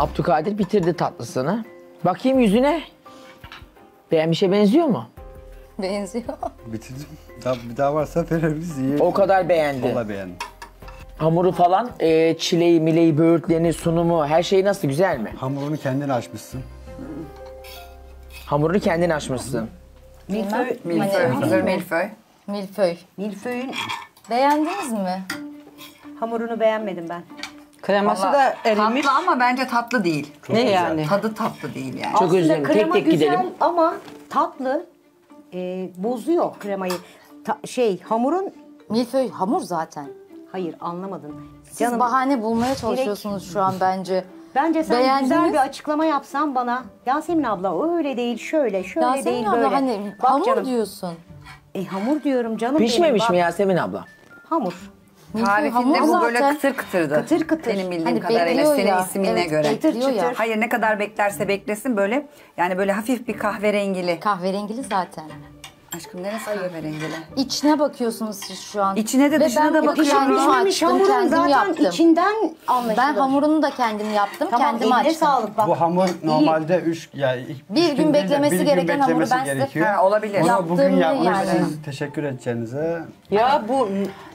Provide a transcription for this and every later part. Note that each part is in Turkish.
Abdülkadir bitirdi tatlısını. Bakayım yüzüne. Beğenmişe benziyor mu? Benziyor. Bitirdim. Daha, bir daha varsa veririz yiyelim. O kadar beğendi. Valla beğendim. Hamuru falan, e, çileği, mileği, böğürtlerini, sunumu, her şey nasıl güzel mi? Hamurunu kendin açmışsın. Hamurunu kendin açmışsın. Milföy. Milföy. Hazır milföy. Milföy. Milföyün Beğendiniz mi? hamurunu beğenmedim ben. Kreması Vallahi da erimiş. Tatlı ama bence tatlı değil. ne yani? Tadı tatlı değil yani. Çok özledim. Tek krema tek güzel gidelim. ama tatlı e, bozuyor kremayı. Ta- şey hamurun Milföy hamur zaten. hayır anlamadın. Siz bahane bulmaya çalışıyorsunuz şu an bence. Bence sen Beğendiniz. güzel bir açıklama yapsan bana Yasemin abla o öyle değil şöyle şöyle Yasemin değil abla böyle. hani Bak hamur canım, diyorsun. E hamur diyorum canım Pişmemiş benim, mi bak. Yasemin abla? Hamur. Tarifinde bu böyle zaten. kıtır kıtırdı. Kıtır kıtır. Benim bildiğim Hani kadarıyla senin ya. ismine Evet, göre. bekliyor ya. Hayır ne kadar beklerse beklesin böyle yani böyle hafif bir kahverengili. Kahverengili zaten. Aşkım neresi kahverengili? İçine bakıyorsunuz siz şu an. İçine de Ve dışına ben da bu bakıyorum. Pişmemiş hamurun kendim zaten yaptım. içinden anlaşılır. Ben hamurunu da kendim yaptım, tamam, kendim açtım. sağlık bak. Bu hamur İyi. normalde 3 yani Bir üç gün de beklemesi bir gün gereken hamuru beklemesi ben size-. Ha, olabilir. Onu bugün yapmışsınız. yani. Teşekkür edeceğinize. Ya bu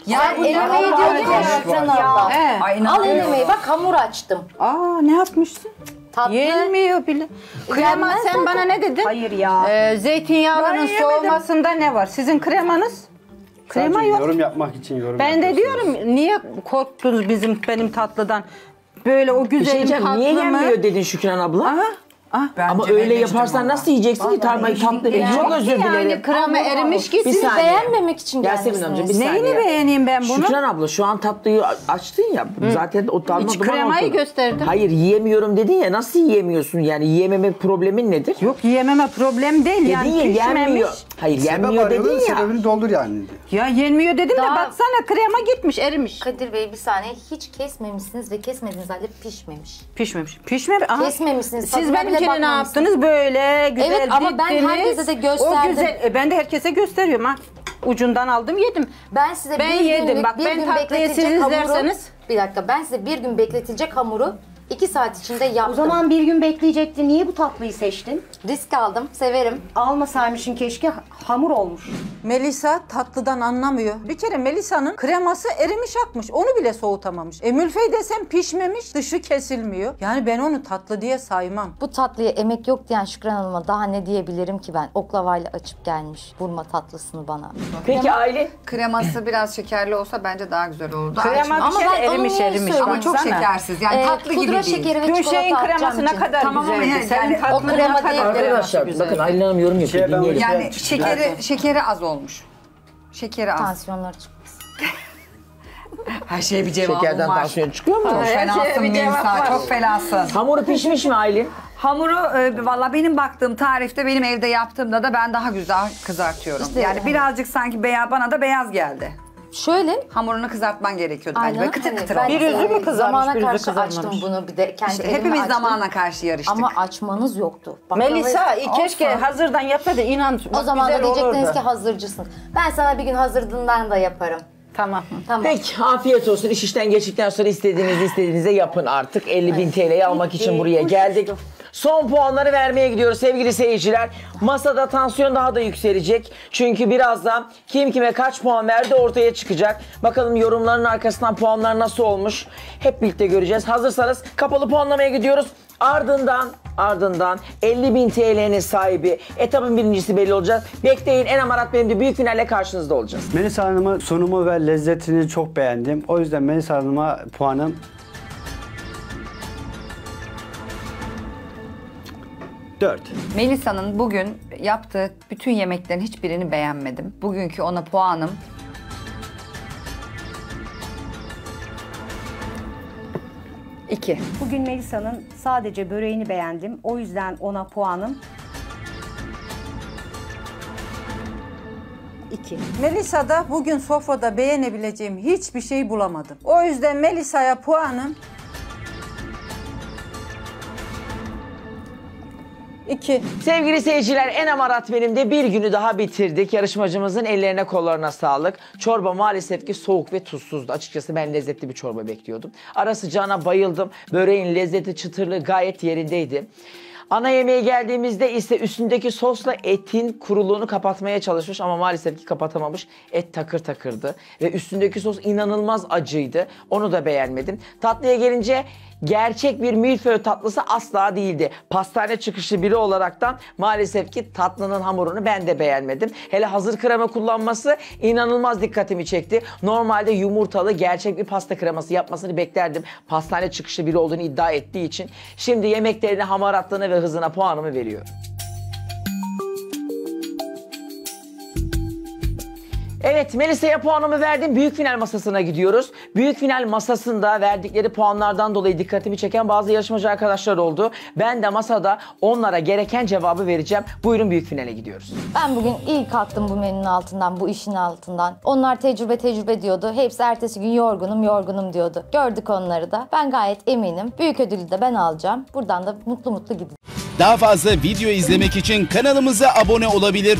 Ya Sen elemeyi diyordun ya Şükran abla. He. Ay, Al elemeyi bak hamur açtım. Aa ne yapmışsın? Tatlı. Yenmiyor bile. Krema Yenmez sen zaten. bana ne dedin? Hayır ya. Ee, zeytinyağının Ben yemedim. soğumasında ne var? Sizin kremanız? Krema Sadece yok. yorum yapmak için yorum Ben de yapıyorsunuz. diyorum niye korktunuz bizim benim tatlıdan? Böyle o şey güzelim diyeceğim. tatlı Niye mı? yenmiyor dedin Şükran abla? Aha. Ah. Bence Ama öyle yaparsan valla. nasıl yiyeceksin ki tarmayı tatlı? Çok özür dilerim. Yani krema erimiş gitsin. saniye. Beğenmemek için Yasemin amca bir saniye. Neyini beğeneyim ben bunu? Şükran abla şu an tatlıyı açtın ya. Zaten o darma İç duman kremayı oldu. gösterdim. Hayır yiyemiyorum dedin ya. Nasıl yiyemiyorsun? Yani yiyememe problemin nedir? Yok yiyememe problem değil Dedin yani ya pişmemiş. yenmiyor. Hayır yenmiyor dedin ya. Sebebini doldur yani. Ya yenmiyor dedim Daha- de baksana krema gitmiş erimiş. Kadir Bey bir saniye hiç kesmemişsiniz ve kesmediğiniz halde pişmemiş. Pişmemiş. Pişmemiş. Aha. Kesmemişsiniz, Siz tadına bile benimkini ne bakmamışsınız. yaptınız? Böyle güzel Evet, ama ben diktiniz. herkese de gösterdim. O güzel. E, ben de herkese gösteriyorum ha. Ucundan aldım yedim. Ben size Ben bir yedim. günlük, Bak, bir ben gün tatlıyı bekletilecek siz hamuru, izlerseniz- Bir dakika ben size bir gün bekletilecek hamuru iki saat içinde yaptım. O zaman bir gün bekleyecektin. Niye bu tatlıyı seçtin? Risk aldım, severim. Almasaymışsın keşke hamur olmuş. Melisa tatlıdan anlamıyor. Bir kere Melisa'nın kreması erimiş akmış. Onu bile soğutamamış. E mülfey desem pişmemiş, dışı kesilmiyor. Yani ben onu tatlı diye saymam. Bu tatlıya emek yok diyen Şükran Hanım'a daha ne diyebilirim ki ben? Oklavayla açıp gelmiş burma tatlısını bana. Peki Aylin? Kreması biraz şekerli olsa bence daha güzel olurdu. Krema Ama bir ben kere erimiş niye erimiş. söylüyorum? Ama çok Baksana. şekersiz yani Ee, tatlı gibi pudra değil. şekeri ve Dün çikolata şeyin atacağım kreması ne için. kadar Tamam ama güzeldi. yani- Sen yani tatlının o krema kadar değil de- Arkadaşlar güzel. bakın Aylin Hanım yorum yapıyor. Şey, ben Dinleyelim. Yani şekeri şekeri az olmuş. Şekeri az. Tansiyonları çıkmasın. Her şeye bir cevabım Şekerden var. tansiyon çıkıyor mu? Çok Her şeye fenasın bir cevap Melisa, var. çok fenasın. Hamuru pişmiş mi Aylin? Hamuru e, valla benim baktığım tarifte benim evde yaptığımda da ben daha güzel kızartıyorum. İşte- yani birazcık sanki beyaz bana da beyaz geldi. Şöyle Hamurunu kızartman gerekiyordu bence. Aynen. Böyle kıtır kıtır ben oldu. Bir yüzü mü kızarmış, Zamana bir yüzü karşı kızarmamış. açtım bunu bir de kendi İşte elimle hepimiz açtım. zamana karşı yarıştık. Ama açmanız yoktu. Baklavayı- Melisa keşke Olsun. hazırdan yapsa da inan O zaman da güzel diyecektiniz olurdu. ki hazırcısın. Ben sana bir gün hazırdığından da yaparım. Tamam. Tamam. Peki afiyet olsun. İş işten geçtikten sonra istediğinizi istediğinize yapın artık. 50 bin TL'yi almak için buraya geldik. Son puanları vermeye gidiyoruz sevgili seyirciler. Masada tansiyon daha da yükselecek. Çünkü birazdan kim kime kaç puan verdi ortaya çıkacak. Bakalım yorumların arkasından puanlar nasıl olmuş. Hep birlikte göreceğiz. Hazırsanız kapalı puanlamaya gidiyoruz. Ardından ardından 50 bin TL'nin sahibi etapın birincisi belli olacak. Bekleyin en amarat benim de büyük finalle karşınızda olacağız. Melisa Hanım'ın sunumu ve lezzetini çok beğendim. O yüzden Melisa Hanım'a puanım 4. Melisa'nın bugün yaptığı bütün yemeklerin hiçbirini beğenmedim. Bugünkü ona puanım iki. Bugün Melisa'nın sadece böreğini beğendim. O yüzden ona puanım 2. Melisa'da bugün sofrada beğenebileceğim hiçbir şey bulamadım. O yüzden Melisa'ya puanım İki. Sevgili seyirciler en amarat benim de bir günü daha bitirdik. Yarışmacımızın ellerine kollarına sağlık. Çorba maalesef ki soğuk ve tuzsuzdu. Açıkçası ben lezzetli bir çorba bekliyordum. Ara sıcağına bayıldım. Böreğin lezzeti çıtırlığı gayet yerindeydi. Ana yemeğe geldiğimizde ise üstündeki sosla etin kuruluğunu kapatmaya çalışmış ama maalesef ki kapatamamış. Et takır takırdı ve üstündeki sos inanılmaz acıydı. Onu da beğenmedim. Tatlıya gelince gerçek bir milföy tatlısı asla değildi. Pastane çıkışı biri olaraktan maalesef ki tatlının hamurunu ben de beğenmedim. Hele hazır krema kullanması inanılmaz dikkatimi çekti. Normalde yumurtalı gerçek bir pasta kreması yapmasını beklerdim. Pastane çıkışı biri olduğunu iddia ettiği için. Şimdi yemeklerine hamaratlığına ve hızına puanımı veriyorum. Evet Melisa'ya puanımı verdim. Büyük final masasına gidiyoruz. Büyük final masasında verdikleri puanlardan dolayı dikkatimi çeken bazı yarışmacı arkadaşlar oldu. Ben de masada onlara gereken cevabı vereceğim. Buyurun büyük finale gidiyoruz. Ben bugün iyi kalktım bu menünün altından, bu işin altından. Onlar tecrübe tecrübe diyordu. Hepsi ertesi gün yorgunum yorgunum diyordu. Gördük onları da. Ben gayet eminim. Büyük ödülü de ben alacağım. Buradan da mutlu mutlu gideceğim. Daha fazla video izlemek için kanalımıza abone olabilir.